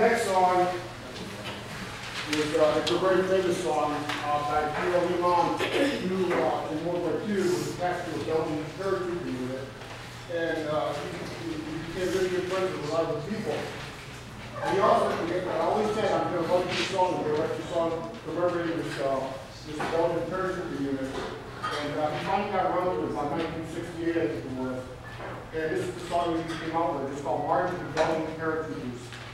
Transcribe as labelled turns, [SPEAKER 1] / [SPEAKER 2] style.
[SPEAKER 1] was, uh, it's a very famous song, uh, by Theo Limon, who, uh, in World War II was to a Belgian paratrooper unit. And, uh, he, he he became really good friends with a lot of the people. And he also, I always said, I'm gonna write you a song, I'm gonna write you a song commemorating this, uh, this Belgian paratrooper unit. And, uh, he finally got around to it by nineteen sixty-eight, I think it was. And this is the song that he came out with, it's called March of the Belgian Paratroopers.